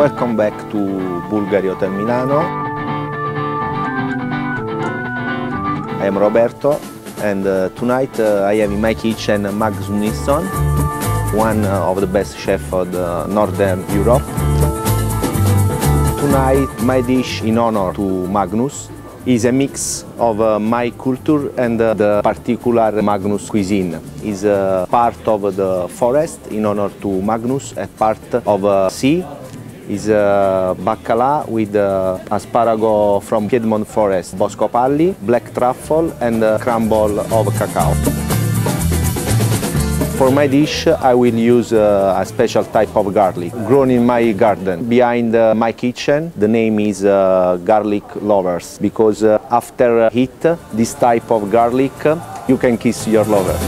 Welcome back to Bulgari Hotel Milano. I am Roberto and uh, tonight uh, I have in my kitchen Magnus Nilsson, one uh, of the best chefs of the Northern Europe. Tonight my dish in honor to Magnus is a mix of uh, my culture and uh, the particular Magnus cuisine. Is uh, part of the forest in honor to Magnus, a part of uh, sea. Is uh, baccalà with uh, from Piedmont forest, boscopalli, black truffle and uh, crumble of cacao. For my dish, I will use uh, a special type of garlic grown in my garden. Behind uh, my kitchen, the name is uh, Garlic Lovers because uh, after heat, this type of garlic, you can kiss your lover.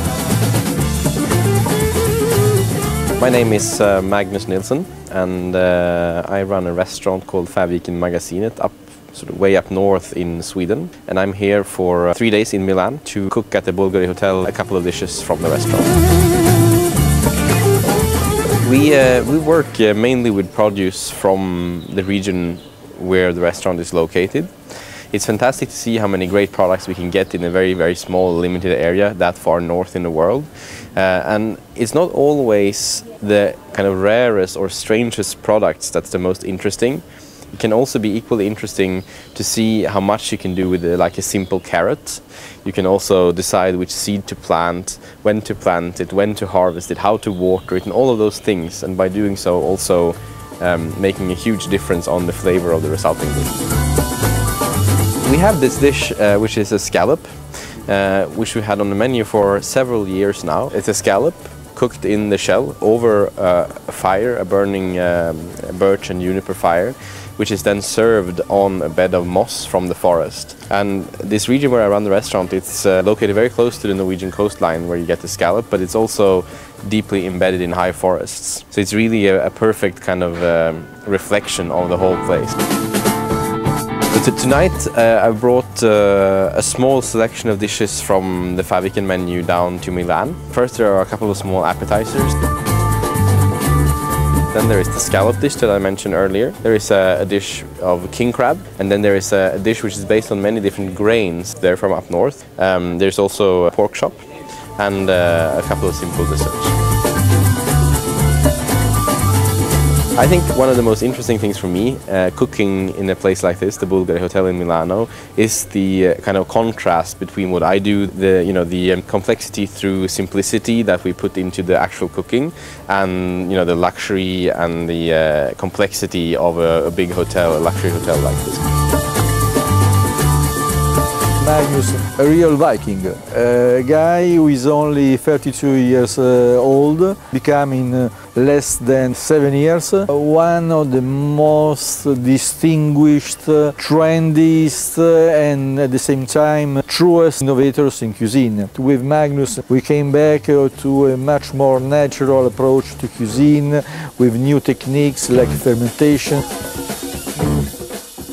My name is Magnus Nilsson and uh, I run a restaurant called Fäviken Magasinet up sort of way up north in Sweden and I'm here for uh, three days in Milan to cook at the Bulgari Hotel a couple of dishes from the restaurant. We, uh, we work uh, mainly with produce from the region where the restaurant is located. It's fantastic to see how many great products we can get in a very, very small, limited area that far north in the world. Uh, and it's not always the kind of rarest or strangest products that's the most interesting. It can also be equally interesting to see how much you can do with uh, like a simple carrot. You can also decide which seed to plant, when to plant it, when to harvest it, how to water it, and all of those things. And by doing so, also um, making a huge difference on the flavor of the resulting dish. We have this dish, uh, which is a scallop, uh, which we had on the menu for several years now. It's a scallop cooked in the shell over uh, a fire, a burning um, birch and juniper fire, which is then served on a bed of moss from the forest. And this region where I run the restaurant, it's uh, located very close to the Norwegian coastline where you get the scallop, but it's also deeply embedded in high forests. So it's really a, a perfect kind of um, reflection of the whole place. But tonight uh, I brought uh, a small selection of dishes from the Fäviken menu down to Milan. First there are a couple of small appetizers. Then there is the scallop dish that I mentioned earlier. There is a, a dish of king crab, and then there is a, a, dish which is based on many different grains. They're from up north. Um, there's also a pork chop and uh, a couple of simple desserts. I think one of the most interesting things for me, uh, cooking in a place like this, the Bulgari Hotel in Milano, is the uh, kind of contrast between what I do, the you know the um, complexity through simplicity that we put into the actual cooking, and you know the luxury and the uh, complexity of a, a big hotel, a luxury hotel like this. Magnus, a real Viking, a guy who is only 32 years uh, old, becoming uh, less than seven years, one of the most distinguished, trendiest, and at the same time truest innovators in cuisine. With Magnus, we came back to a much more natural approach to cuisine with new techniques like fermentation.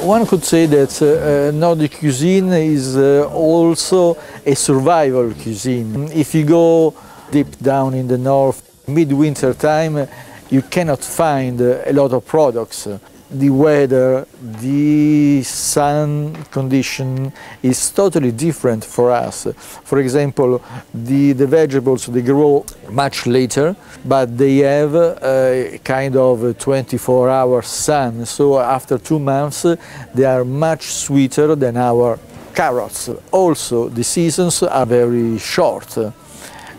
One could say that uh, Nordic cuisine is uh, also a survival cuisine. If you go deep down in the north, midwinter time, you cannot find a lot of products. The weather, the sun condition is totally different for us. For example, the, the vegetables they grow much later, but they have a kind of 24 hour sun. So after two months, they are much sweeter than our carrots. Also, the seasons are very short.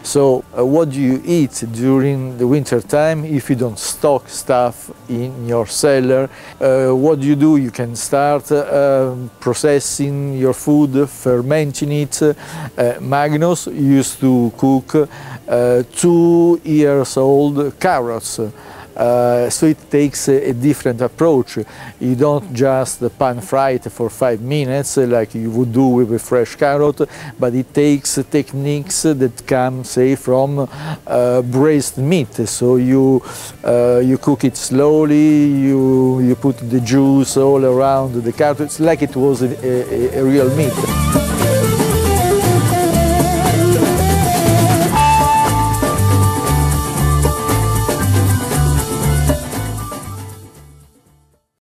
So uh, what do you eat during the winter time if you don't stock stuff in your cellar? Uh, what do you do? You can start uh, processing your food, fermenting it. Uh, Magnus used to cook uh, two years old carrots. Uh, so it takes a, a, different approach. You don't just pan fry it for five minutes like you would do with a fresh carrot, but it takes techniques that come, say, from uh, braised meat. So you uh, you cook it slowly, you you put the juice all around the carrot. It's like it was a, a, a real meat.